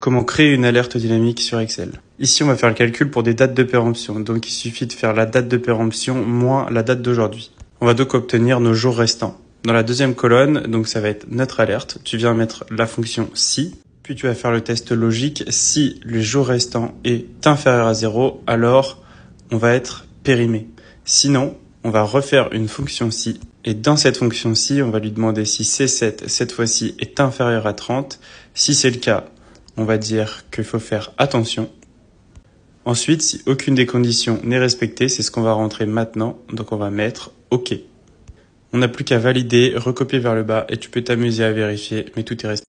Comment créer une alerte dynamique sur Excel Ici, on va faire le calcul pour des dates de péremption. Donc, il suffit de faire la date de péremption moins la date d'aujourd'hui. On va donc obtenir nos jours restants. Dans la deuxième colonne, donc ça va être notre alerte. Tu viens mettre la fonction si, puis tu vas faire le test logique. Si le jour restant est inférieur à 0, alors on va être périmé. Sinon, on va refaire une fonction si. Et dans cette fonction ci, on va lui demander si C7, cette fois-ci, est inférieur à 30. Si c'est le cas, on va dire qu'il faut faire attention. Ensuite, si aucune des conditions n'est respectée, c'est ce qu'on va rentrer maintenant. Donc on va mettre OK. On n'a plus qu'à valider, recopier vers le bas et tu peux t'amuser à vérifier, mais tout est respecté.